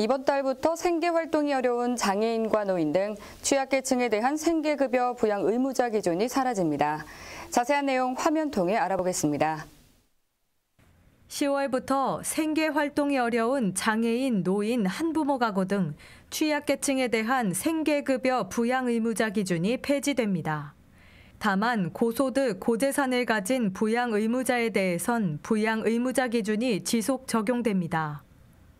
이번 달부터 생계 활동이 어려운 장애인과 노인 등 취약계층에 대한 생계급여 부양 의무자 기준이 사라집니다. 자세한 내용 화면 통해 알아보겠습니다. 10월부터 생계 활동이 어려운 장애인, 노인, 한부모 가구 등 취약계층에 대한 생계급여 부양 의무자 기준이 폐지됩니다. 다만 고소득, 고재산을 가진 부양 의무자에 대해선 부양 의무자 기준이 지속 적용됩니다.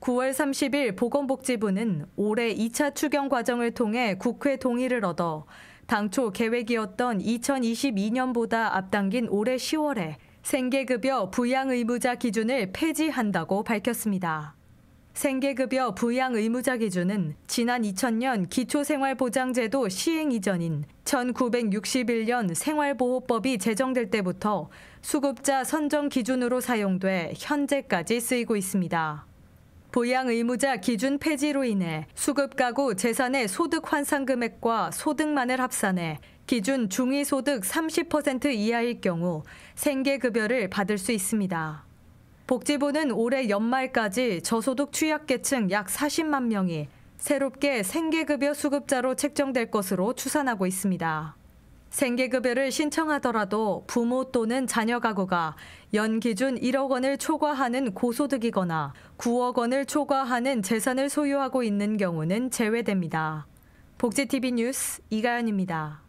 9월 30일 보건복지부는 올해 2차 추경 과정을 통해 국회 동의를 얻어 당초 계획이었던 2022년보다 앞당긴 올해 10월에 생계급여 부양 의무자 기준을 폐지한다고 밝혔습니다. 생계급여 부양 의무자 기준은 지난 2000년 기초생활보장제도 시행 이전인 1961년 생활보호법이 제정될 때부터 수급자 선정 기준으로 사용돼 현재까지 쓰이고 있습니다. 부양 의무자 기준 폐지로 인해 수급 가구 재산의 소득 환산 금액과 소득만을 합산해 기준 중위 소득 30% 이하일 경우 생계 급여를 받을 수 있습니다. 복지부는 올해 연말까지 저소득 취약계층 약 40만 명이 새롭게 생계급여 수급자로 책정될 것으로 추산하고 있습니다. 생계급여를 신청하더라도 부모 또는 자녀 가구가 연 기준 1억 원을 초과하는 고소득이거나 9억 원을 초과하는 재산을 소유하고 있는 경우는 제외됩니다. 복지TV 뉴스 이가연입니다.